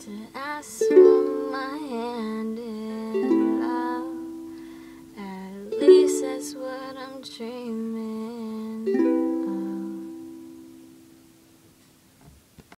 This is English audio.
to ask for my hand in love. At least that's what I'm dreaming.